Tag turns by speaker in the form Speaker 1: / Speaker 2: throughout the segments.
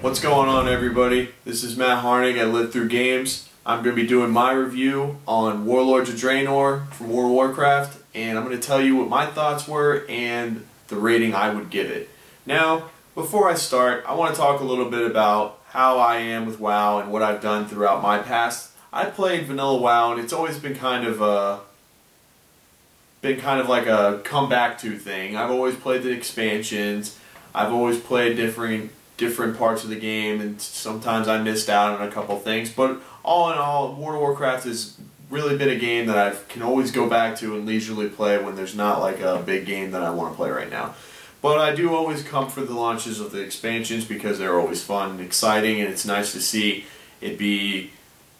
Speaker 1: What's going on everybody? This is Matt Harnig at Live Thru Games. I'm going to be doing my review on Warlords of Draenor from World of Warcraft and I'm going to tell you what my thoughts were and the rating I would give it. Now, before I start, I want to talk a little bit about how I am with WoW and what I've done throughout my past. I played vanilla WoW and it's always been kind of a been kind of like a come back to thing. I've always played the expansions. I've always played different different parts of the game and sometimes I missed out on a couple things, but all in all, World of Warcraft has really been a game that I can always go back to and leisurely play when there's not like a big game that I want to play right now. But I do always come for the launches of the expansions because they're always fun and exciting and it's nice to see it be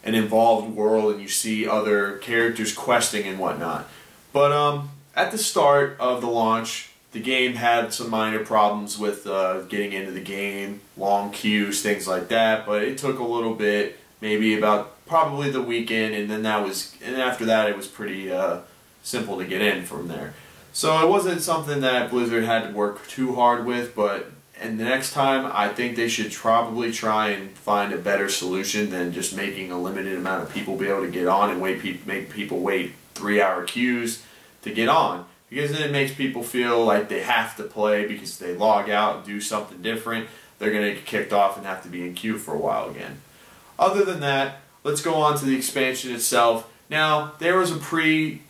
Speaker 1: an involved world and you see other characters questing and whatnot. But um, at the start of the launch, the game had some minor problems with uh, getting into the game, long queues, things like that, but it took a little bit, maybe about probably the weekend, and then that was, and after that it was pretty uh, simple to get in from there. So it wasn't something that Blizzard had to work too hard with, but and the next time I think they should probably try and find a better solution than just making a limited amount of people be able to get on and wait pe make people wait three hour queues to get on because then it makes people feel like they have to play because they log out and do something different. They're going to get kicked off and have to be in queue for a while again. Other than that let's go on to the expansion itself. Now there was a pre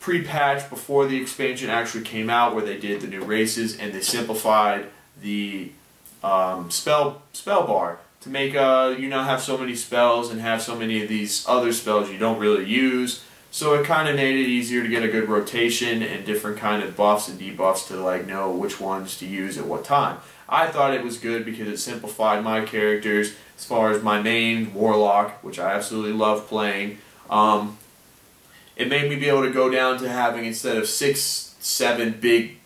Speaker 1: pre-patch before the expansion actually came out where they did the new races and they simplified the um, spell spell bar to make uh, you not have so many spells and have so many of these other spells you don't really use so it kind of made it easier to get a good rotation and different kind of buffs and debuffs to like know which ones to use at what time. I thought it was good because it simplified my characters as far as my main Warlock, which I absolutely love playing. Um, it made me be able to go down to having instead of six, seven big,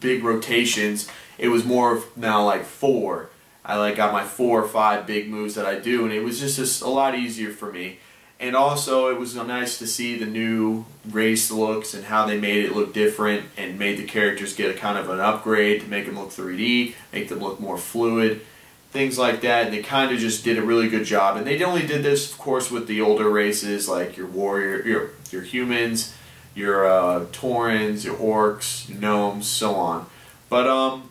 Speaker 1: big rotations, it was more now like four. I like got my four or five big moves that I do, and it was just, just a lot easier for me. And also, it was nice to see the new race looks and how they made it look different and made the characters get a kind of an upgrade to make them look 3D, make them look more fluid, things like that. And they kind of just did a really good job. And they only did this, of course, with the older races like your warrior, your your humans, your uh, your orcs, gnomes, so on. But um,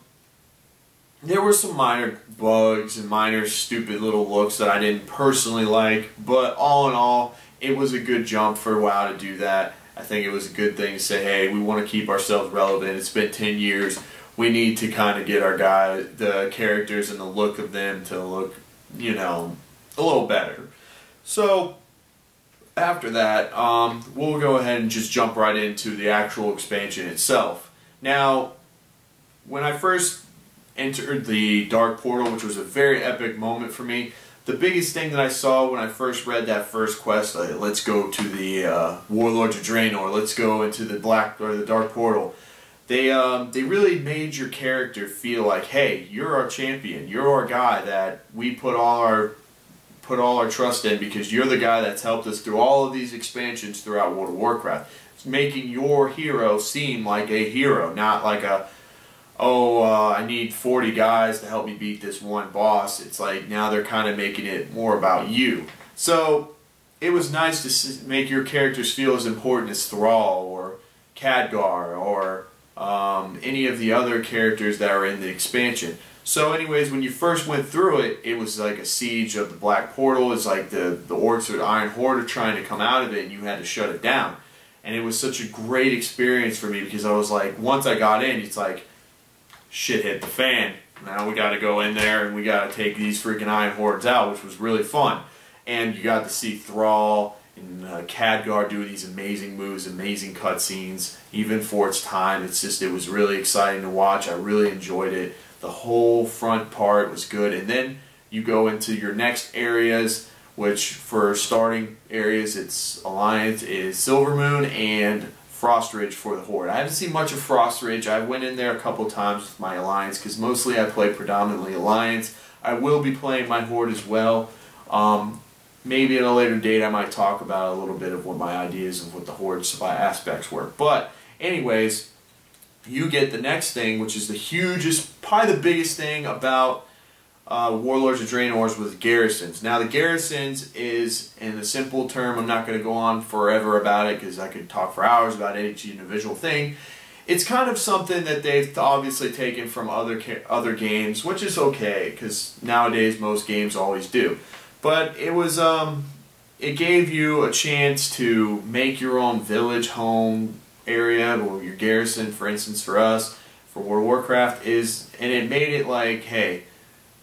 Speaker 1: there were some minor bugs and minor stupid little looks that I didn't personally like, but all in all, it was a good jump for WoW to do that. I think it was a good thing to say, hey, we want to keep ourselves relevant. It's been 10 years. We need to kind of get our guy, the characters and the look of them to look, you know, a little better. So, after that, um, we'll go ahead and just jump right into the actual expansion itself. Now, when I first entered the Dark Portal, which was a very epic moment for me. The biggest thing that I saw when I first read that first quest, uh, let's go to the uh, Warlords of Draenor, let's go into the Black or the Dark Portal. They um, they really made your character feel like, hey, you're our champion, you're our guy that we put all our put all our trust in because you're the guy that's helped us through all of these expansions throughout World of Warcraft. It's making your hero seem like a hero, not like a oh, uh, I need 40 guys to help me beat this one boss. It's like now they're kind of making it more about you. So it was nice to make your characters feel as important as Thrall or Khadgar or um, any of the other characters that are in the expansion. So anyways, when you first went through it, it was like a siege of the Black Portal. It's like the, the Orcs or the Iron Horde are trying to come out of it and you had to shut it down. And it was such a great experience for me because I was like, once I got in, it's like, shit hit the fan. Now we got to go in there and we got to take these freaking Iron Hordes out, which was really fun. And you got to see Thrall and uh, Khadgar do these amazing moves, amazing cutscenes. Even for its time, it's just it was really exciting to watch. I really enjoyed it. The whole front part was good, and then you go into your next areas, which for starting areas, it's Alliance is Silvermoon and Frostridge for the Horde. I haven't seen much of Frostridge. I went in there a couple times with my Alliance because mostly I play predominantly Alliance. I will be playing my Horde as well. Um, maybe at a later date I might talk about a little bit of what my ideas of what the Horde supply aspects were. But anyways, you get the next thing, which is the hugest, probably the biggest thing about uh, Warlords of Draenor's with garrisons. Now the garrisons is, in a simple term, I'm not going to go on forever about it because I could talk for hours about each individual thing. It's kind of something that they've obviously taken from other other games, which is okay because nowadays most games always do. But it was um, it gave you a chance to make your own village, home area, or your garrison, for instance, for us, for World of Warcraft is, and it made it like, hey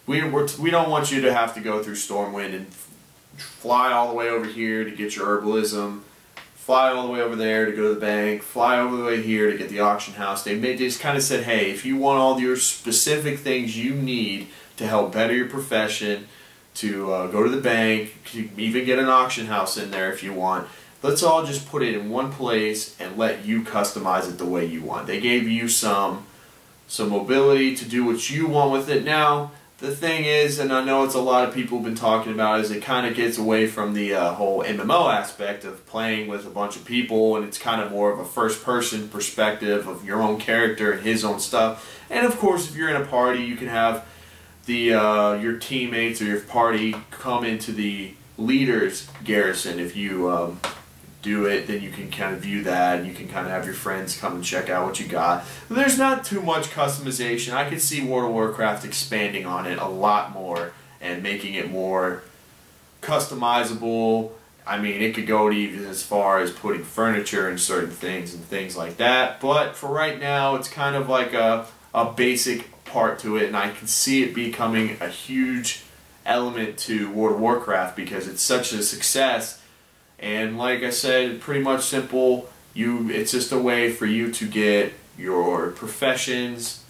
Speaker 1: we we're, we don't want you to have to go through Stormwind and fly all the way over here to get your herbalism, fly all the way over there to go to the bank, fly over the way here to get the auction house. They they just kind of said, hey, if you want all your specific things you need to help better your profession, to uh, go to the bank, even get an auction house in there if you want. Let's all just put it in one place and let you customize it the way you want. They gave you some some mobility to do what you want with it now the thing is, and I know it's a lot of people have been talking about, is it kind of gets away from the uh, whole MMO aspect of playing with a bunch of people, and it's kind of more of a first-person perspective of your own character and his own stuff. And of course, if you're in a party, you can have the uh, your teammates or your party come into the leader's garrison if you um, do it, then you can kind of view that and you can kind of have your friends come and check out what you got. There's not too much customization. I could see World of Warcraft expanding on it a lot more and making it more customizable. I mean, it could go even as far as putting furniture in certain things and things like that. But for right now, it's kind of like a, a basic part to it, and I can see it becoming a huge element to World of Warcraft because it's such a success and like I said, pretty much simple. You, it's just a way for you to get your professions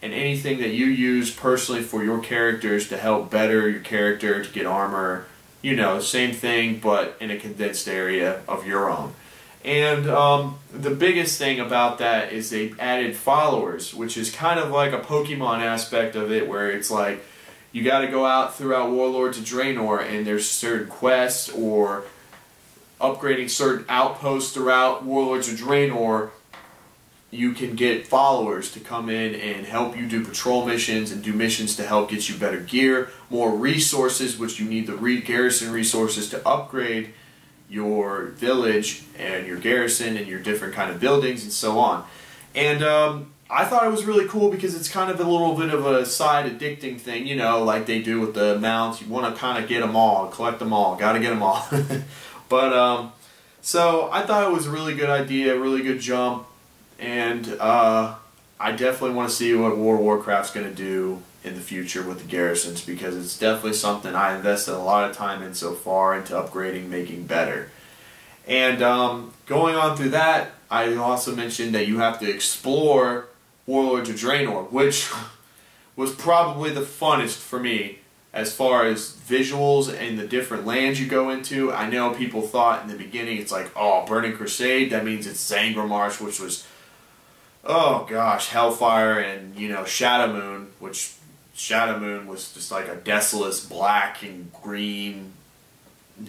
Speaker 1: and anything that you use personally for your characters to help better your character, to get armor, you know, same thing, but in a condensed area of your own. And um, the biggest thing about that is they added followers, which is kind of like a Pokemon aspect of it, where it's like you got to go out throughout Warlords of Draenor, and there's certain quests or upgrading certain outposts throughout Warlords of Draenor. You can get followers to come in and help you do patrol missions and do missions to help get you better gear, more resources, which you need the reed garrison resources to upgrade your village and your garrison and your different kind of buildings and so on. And um, I thought it was really cool because it's kind of a little bit of a side addicting thing, you know, like they do with the mounts. You want to kind of get them all, collect them all, got to get them all. but, um, so I thought it was a really good idea, really good jump, and uh, I definitely want to see what World of Warcraft's going to do in the future with the garrisons because it's definitely something I invested a lot of time in so far into upgrading, making better. And um, going on through that, I also mentioned that you have to explore Warlords of Draenor, which was probably the funnest for me as far as visuals and the different lands you go into. I know people thought in the beginning it's like, oh, Burning Crusade, that means it's Zangarmarsh, which was, oh gosh, Hellfire and, you know, Shadowmoon, which Shadowmoon was just like a desolate black and green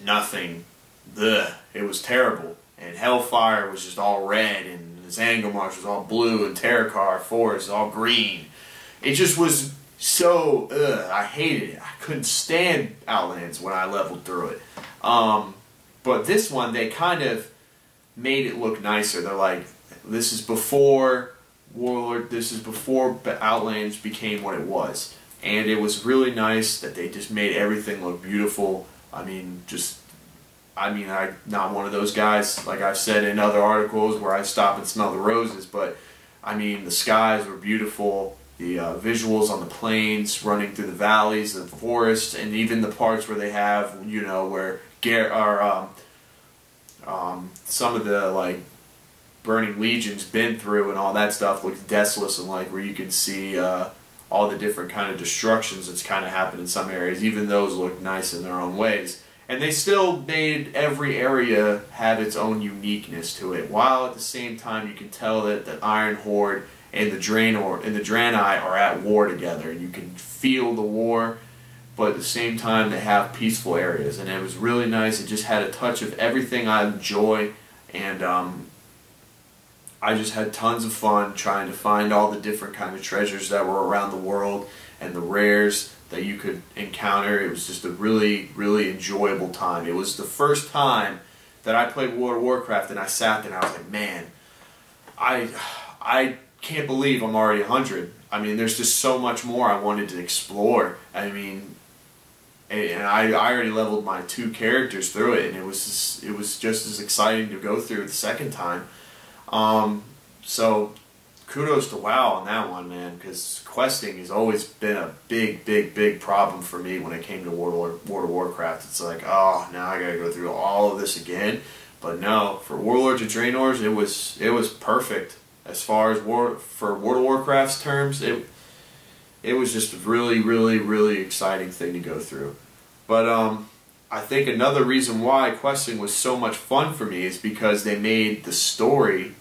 Speaker 1: nothing. Ugh, it was terrible. And Hellfire was just all red and Zangarmarsh was all blue and Terokkar Forest all green. It just was so, ugh, I hated it. I couldn't stand Outlands when I leveled through it. Um, but this one, they kind of made it look nicer. They're like, this is before Warlord, this is before Outlands became what it was. And it was really nice that they just made everything look beautiful. I mean, just I mean, I'm not one of those guys, like I've said in other articles, where I stop and smell the roses, but I mean, the skies were beautiful, the uh, visuals on the plains, running through the valleys, the forests, and even the parts where they have, you know, where Gar or um, um, some of the like burning legions been through and all that stuff looks desolate and like where you can see uh, all the different kind of destructions that's kind of happened in some areas. Even those look nice in their own ways. And they still made every area have its own uniqueness to it, while at the same time you can tell that the Iron Horde and the Draenor and the Draenei are at war together, and you can feel the war, but at the same time they have peaceful areas, and it was really nice. It just had a touch of everything I enjoy, and um, I just had tons of fun trying to find all the different kind of treasures that were around the world and the rares that you could encounter. It was just a really, really enjoyable time. It was the first time that I played World of Warcraft and I sat there and I was like, man, I, I can't believe I'm already 100. I mean, there's just so much more I wanted to explore. I mean, and I, I already leveled my two characters through it, and it was just, it was just as exciting to go through the second time. Um, so kudos to WoW on that one, man, because questing has always been a big, big, big problem for me when it came to World of, World of Warcraft. It's like, oh, now I gotta go through all of this again. But no, for Warlords of Draenor, it was it was perfect as far as war for World of Warcraft's terms. It it was just a really, really, really exciting thing to go through. But um, I think another reason why questing was so much fun for me is because they made the story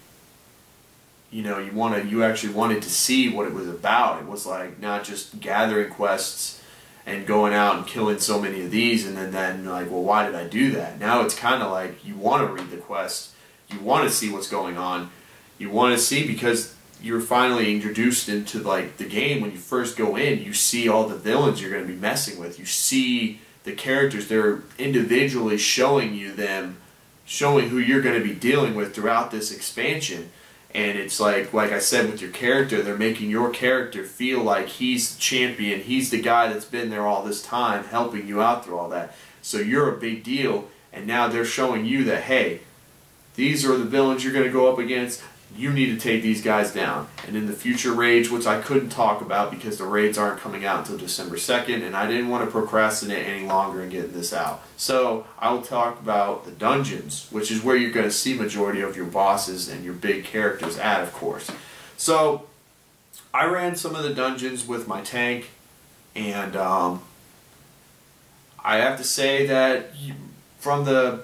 Speaker 1: you know you want to you actually wanted to see what it was about. It was like not just gathering quests and going out and killing so many of these and then then like well why did i do that? Now it's kind of like you want to read the quest you want to see what's going on you want to see because you're finally introduced into like the game. When you first go in you see all the villains you're going to be messing with. You see the characters they're individually showing you them showing who you're going to be dealing with throughout this expansion and it's like like I said with your character, they're making your character feel like he's the champion, he's the guy that's been there all this time helping you out through all that. So you're a big deal, and now they're showing you that hey, these are the villains you're going to go up against you need to take these guys down. And in the future raids, which I couldn't talk about because the raids aren't coming out until December 2nd, and I didn't want to procrastinate any longer in getting this out. So I will talk about the dungeons, which is where you're going to see majority of your bosses and your big characters at, of course. So I ran some of the dungeons with my tank, and um, I have to say that from the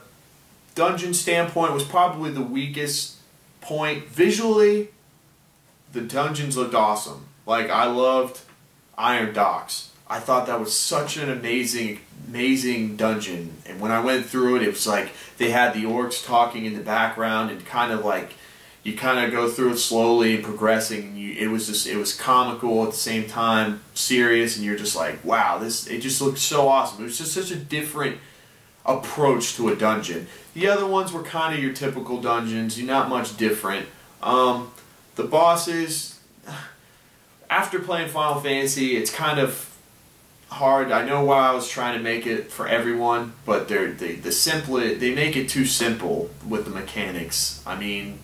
Speaker 1: dungeon standpoint was probably the weakest point. Visually the dungeons looked awesome. Like i loved iron docks i thought that was such an amazing amazing dungeon. And when i went through it it was like they had the orcs talking in the background and kind of like you kind of go through it slowly and progressing. And you, it was just it was comical at the same time serious. And you're just like wow this it just looked so awesome. It was just such a different approach to a dungeon. The other ones were kind of your typical dungeons, you're not much different. Um, the bosses, after playing Final Fantasy, it's kind of hard. I know why I was trying to make it for everyone, but they're they the simple they make it too simple with the mechanics. I mean,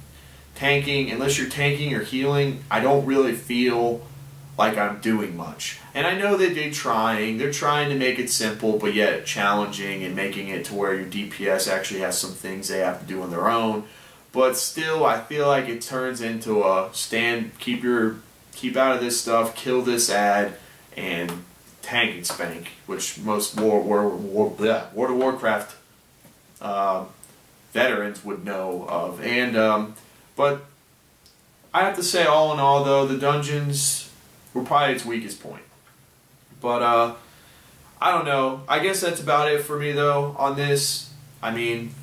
Speaker 1: tanking unless you're tanking or healing, I don't really feel like I'm doing much. And I know that they're trying. They're trying to make it simple, but yet challenging and making it to where your DPS actually has some things they have to do on their own. But still, I feel like it turns into a stand, keep your, keep out of this stuff, kill this ad, and tank and spank, which most war, war, war, bleh, World of Warcraft uh, veterans would know of. And um, but I have to say, all in all, though, the dungeons were probably its weakest point. But uh, I don't know. I guess that's about it for me though on this. I mean,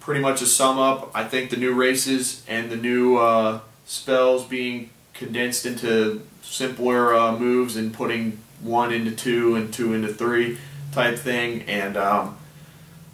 Speaker 1: pretty much a sum up. I think the new races and the new uh, spells being condensed into simpler uh, moves and putting one into two and two into three type thing. And um,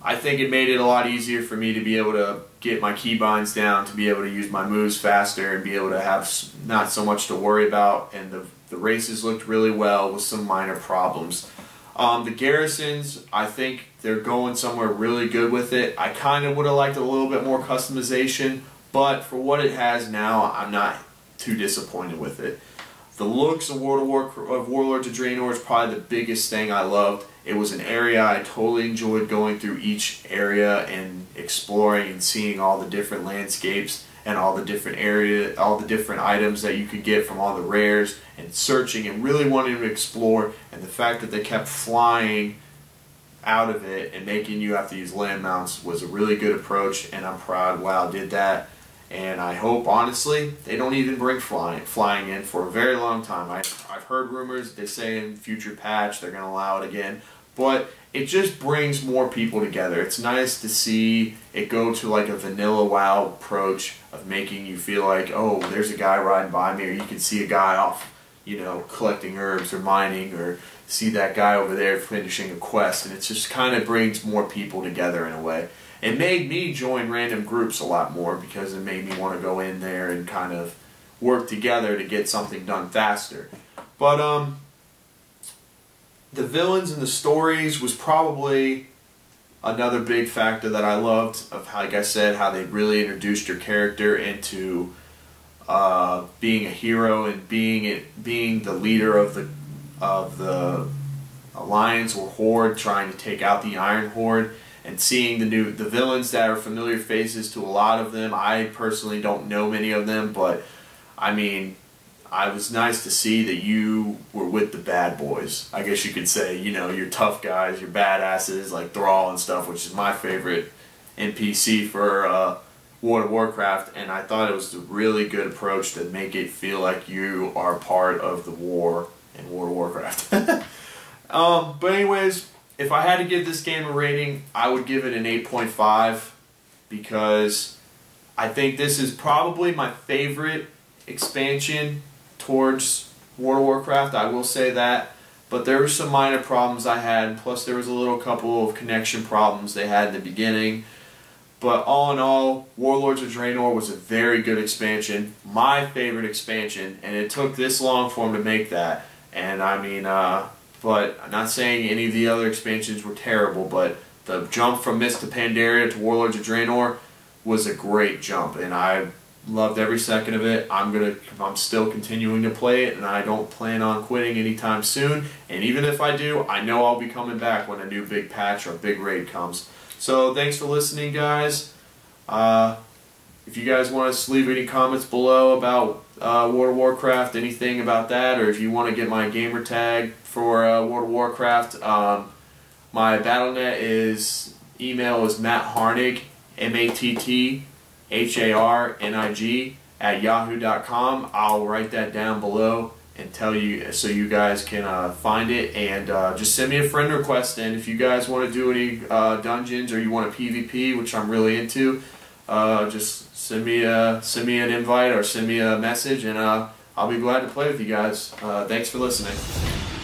Speaker 1: I think it made it a lot easier for me to be able to get my keybinds down, to be able to use my moves faster, and be able to have not so much to worry about. And the, the races looked really well with some minor problems. Um, the garrisons, I think they're going somewhere really good with it. I kind of would have liked a little bit more customization, but for what it has now, I'm not too disappointed with it. The looks of World of, War, of Warlords of Draenor is probably the biggest thing I loved. It was an area I totally enjoyed going through each area and exploring and seeing all the different landscapes and all the different area, all the different items that you could get from all the rares and searching and really wanting to explore. And the fact that they kept flying out of it and making you have to use land mounts was a really good approach and I'm proud. WoW did that. And I hope honestly they don't even bring flying flying in for a very long time. I, I've heard rumors they say in future patch they're going to allow it again but it just brings more people together. It's nice to see it go to like a vanilla WoW approach of making you feel like, oh, there's a guy riding by me, or you can see a guy off you know, collecting herbs or mining or see that guy over there finishing a quest. And it just kind of brings more people together in a way. It made me join random groups a lot more because it made me want to go in there and kind of work together to get something done faster. But, um, the villains and the stories was probably another big factor that I loved of like I said how they really introduced your character into uh, being a hero and being it being the leader of the of the alliance or horde trying to take out the Iron Horde and seeing the new the villains that are familiar faces to a lot of them. I personally don't know many of them, but I mean I was nice to see that you were with the bad boys. I guess you could say, you know, you're tough guys, you're badasses like Thrall and stuff, which is my favorite NPC for uh, World of Warcraft. And I thought it was a really good approach to make it feel like you are part of the war in World of Warcraft. um, but anyways, if I had to give this game a rating, I would give it an 8.5 because I think this is probably my favorite expansion towards World of Warcraft, I will say that. But there were some minor problems I had, plus there was a little couple of connection problems they had in the beginning. But all in all, Warlords of Draenor was a very good expansion, my favorite expansion, and it took this long for them to make that. And I mean, uh, but I'm not saying any of the other expansions were terrible, but the jump from Mists of Pandaria to Warlords of Draenor was a great jump, and I Loved every second of it. I'm gonna I'm still continuing to play it and I don't plan on quitting anytime soon. And even if I do, I know I'll be coming back when a new big patch or big raid comes. So thanks for listening guys. Uh, if you guys want to leave any comments below about uh, World of Warcraft, anything about that, or if you want to get my gamer tag for uh, World of Warcraft, um, my Battle.net is email is Matt Harnig, M A T T H-A-R-N-I-G at yahoo.com. I'll write that down below and tell you so you guys can uh, find it and uh, just send me a friend request and if you guys want to do any uh, dungeons or you want a PvP which I'm really into uh, just send me a send me an invite or send me a message and uh, I'll be glad to play with you guys. Uh, thanks for listening.